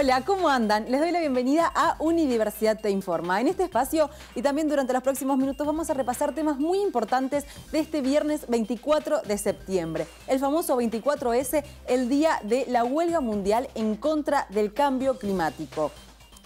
Hola, ¿cómo andan? Les doy la bienvenida a Unidiversidad Te Informa. En este espacio y también durante los próximos minutos vamos a repasar temas muy importantes de este viernes 24 de septiembre. El famoso 24S, el día de la huelga mundial en contra del cambio climático.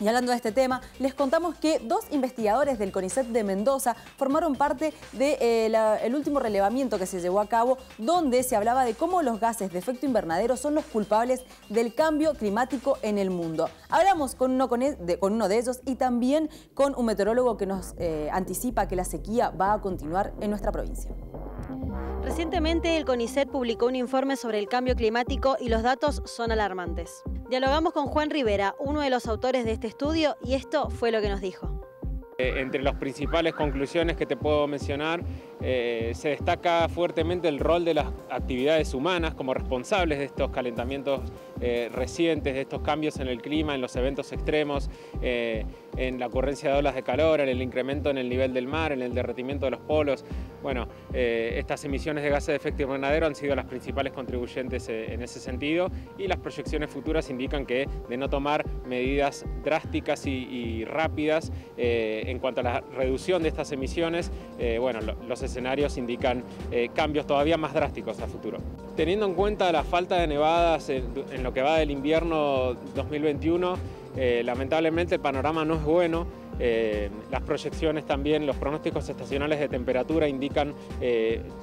Y hablando de este tema, les contamos que dos investigadores del CONICET de Mendoza formaron parte del de, eh, último relevamiento que se llevó a cabo, donde se hablaba de cómo los gases de efecto invernadero son los culpables del cambio climático en el mundo. Hablamos con uno, e, de ellos y también con un meteorólogo que nos eh, anticipa que la sequía va a continuar en nuestra provincia. Recientemente el CONICET publicó un informe sobre el cambio climático y los datos son alarmantes. Dialogamos con Juan Rivera, uno de los autores de este estudio, y esto fue lo que nos dijo. Eh, entre las principales conclusiones que te puedo mencionar, eh, se destaca fuertemente el rol de las actividades humanas como responsables de estos calentamientos eh, recientes, de estos cambios en el clima, en los eventos extremos, en la ocurrencia de olas de calor, en el incremento en el nivel del mar, en el derretimiento de los polos. Bueno, estas emisiones de gases de efecto invernadero han sido las principales contribuyentes en ese sentido y las proyecciones futuras indican que de no tomar medidas drásticas y, rápidas, en cuanto a la reducción de estas emisiones, eh, bueno, los escenarios indican eh, cambios todavía más drásticos a futuro. Teniendo en cuenta la falta de nevadas en, lo que va del invierno 2021, eh, lamentablemente el panorama no es bueno. Las proyecciones también, los pronósticos estacionales de temperatura indican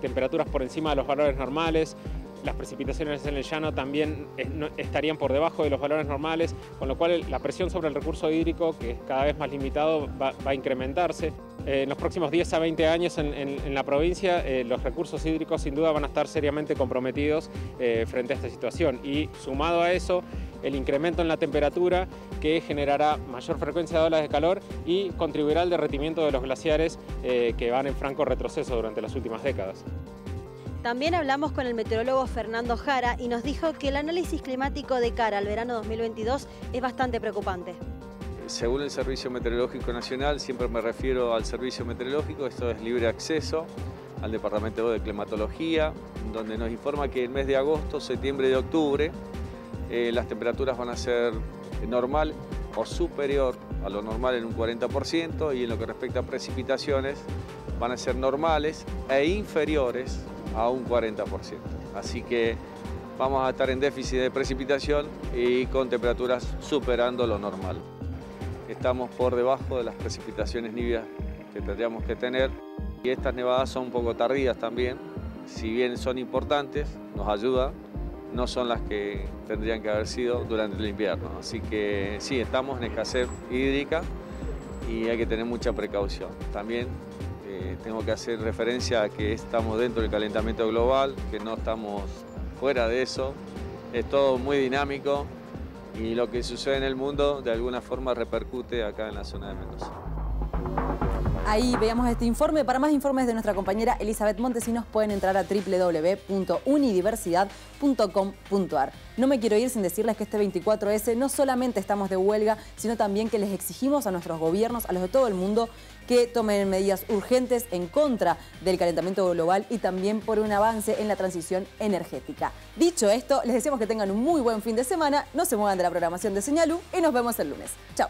temperaturas por encima de los valores normales, las precipitaciones en el llano también estarían por debajo de los valores normales, con lo cual la presión sobre el recurso hídrico, que es cada vez más limitado, va, a incrementarse. Eh, en los próximos 10 a 20 años en, la provincia eh, los recursos hídricos sin duda van a estar seriamente comprometidos eh, frente a esta situación y sumado a eso el incremento en la temperatura que generará mayor frecuencia de olas de calor y contribuirá al derretimiento de los glaciares que van en franco retroceso durante las últimas décadas. También hablamos con el meteorólogo Fernando Jara y nos dijo que el análisis climático de cara al verano 2022 es bastante preocupante. Según el Servicio Meteorológico Nacional, siempre me refiero al Servicio Meteorológico, esto es libre acceso al Departamento de Climatología, donde nos informa que el mes de agosto, septiembre y octubre eh, las temperaturas van a ser normal o superior a lo normal en un 40% y en lo que respecta a precipitaciones van a ser normales e inferiores a un 40%. Así que vamos a estar en déficit de precipitación y con temperaturas superando lo normal. Estamos por debajo de las precipitaciones nivias que tendríamos que tener y estas nevadas son un poco tardías también, si bien son importantes, nos ayudan, no son las que tendrían que haber sido durante el invierno. Así que sí, estamos en escasez hídrica y hay que tener mucha precaución. También tengo que hacer referencia a que estamos dentro del calentamiento global, que no estamos fuera de eso. Es todo muy dinámico y lo que sucede en el mundo de alguna forma repercute acá en la zona de Mendoza. Ahí veamos este informe. Para más informes de nuestra compañera Elizabeth Montesinos pueden entrar a www.unidiversidad.com.ar. No me quiero ir sin decirles que este 24S no solamente estamos de huelga, sino también que les exigimos a nuestros gobiernos, a los de todo el mundo, que tomen medidas urgentes en contra del calentamiento global y también por un avance en la transición energética. Dicho esto, les deseamos que tengan un muy buen fin de semana, no se muevan de la programación de Señalú y nos vemos el lunes. Chao.